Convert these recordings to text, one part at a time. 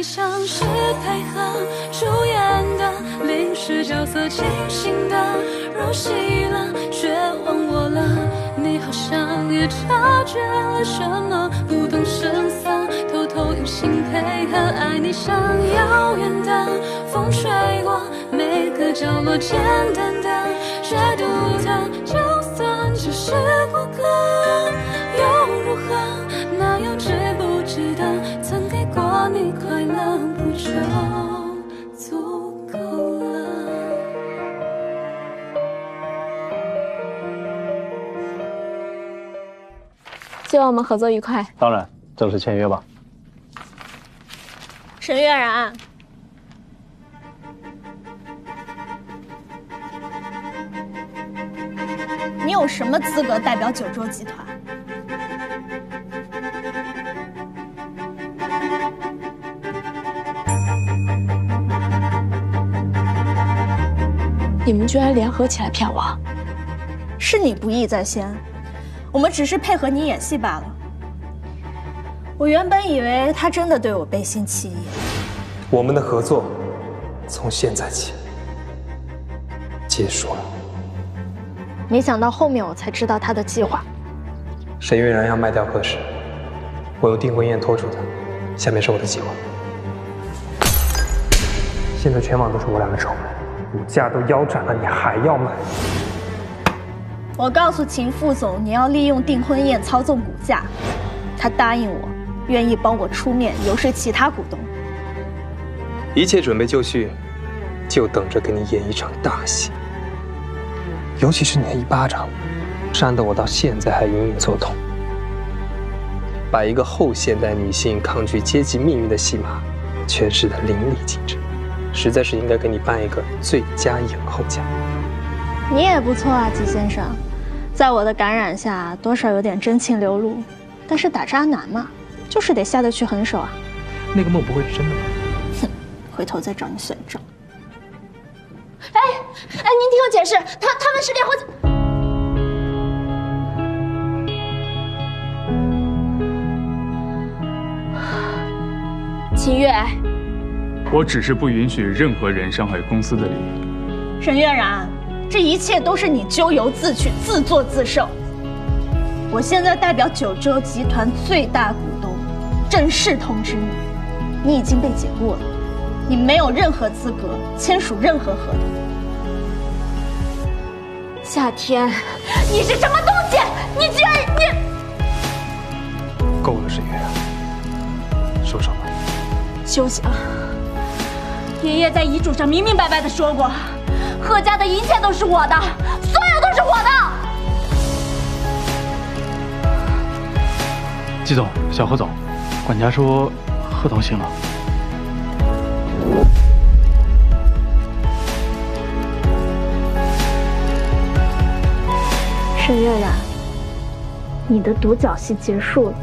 你像是配合出演的临时角色，清醒的入戏了，却忘我了。你好像也察觉了什么，不动声色，偷偷用心配合。爱你像遥远的风吹过每个角落，简单的却独特，就算只是过客，又如何？你快乐，不就足够了？希望我们合作愉快。当然，正式签约吧。沈月然，你有什么资格代表九州集团？你们居然联合起来骗我！是你不义在先，我们只是配合你演戏罢了。我原本以为他真的对我背信弃义，我们的合作从现在起结束了。没想到后面我才知道他的计划。沈月然要卖掉贺氏，我用订婚宴拖住他，下面是我的计划。现在全网都是我俩的丑闻，股价都腰斩了，你还要买？我告诉秦副总，你要利用订婚宴操纵股价，他答应我，愿意帮我出面游说其他股东。一切准备就绪，就等着给你演一场大戏。尤其是你那一巴掌，扇得我到现在还隐隐作痛。把一个后现代女性抗拒阶级命运的戏码诠释得淋漓尽致，实在是应该给你颁一个最佳影后奖。你也不错啊，季先生，在我的感染下，多少有点真情流露。但是打渣男嘛，就是得下得去狠手啊。那个梦不会是真的吧？哼，回头再找你算账。哎哎，您听我解释，他他们是联合。秦月，我只是不允许任何人伤害公司的利益。沈月然，这一切都是你咎由自取、自作自受。我现在代表九州集团最大股东，正式通知你，你已经被解雇了，你没有任何资格签署任何合同。夏天，你是什么东西？你居然你！够了，沈月然，收手吧。休想！爷爷在遗嘱上明明白白的说过，贺家的一切都是我的，所有都是我的。季总，小贺总，管家说贺总醒了。沈月然，你的独角戏结束了。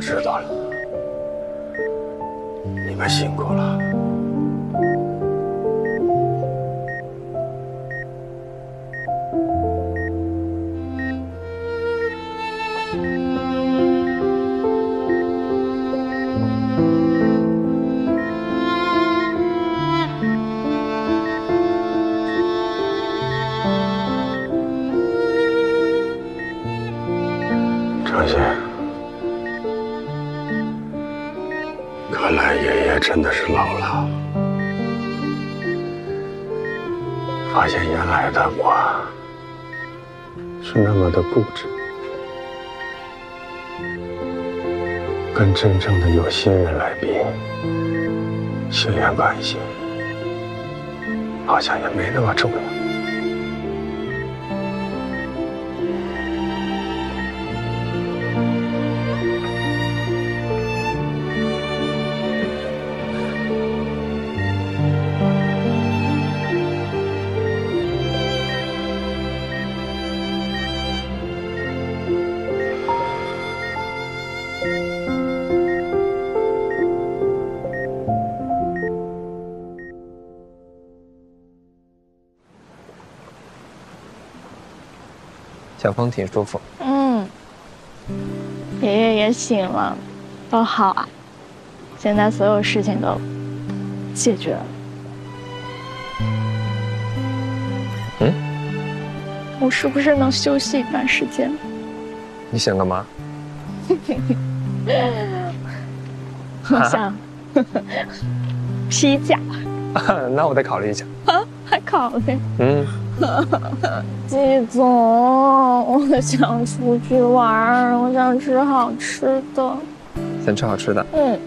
知道了，你们辛苦了。看来爷爷真的是老了，发现原来的我是那么的固执。跟真正的有心人来比，血缘关系好像也没那么重要。小风挺舒服。嗯，爷爷也醒了，多好啊。现在所有事情都解决了。嗯，我是不是能休息一段时间？你想干嘛？我想 批假，那我得考虑一下。啊还考虑。嗯，季总，我想出去玩，我想吃好吃的。想吃好吃的。嗯，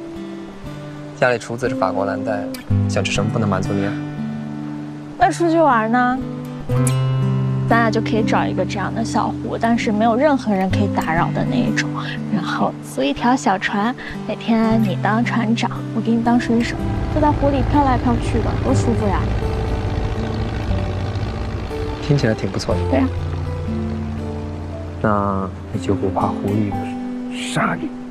家里厨子是法国蓝带，想吃什么不能满足你啊？那出去玩呢？咱俩就可以找一个这样的小湖，但是没有任何人可以打扰的那一种，然后租一条小船，每天你当船长，我给你当水手，就在湖里飘来飘去的，多舒服呀！听起来挺不错的。对呀、那你就不怕湖里的鲨鱼吃你？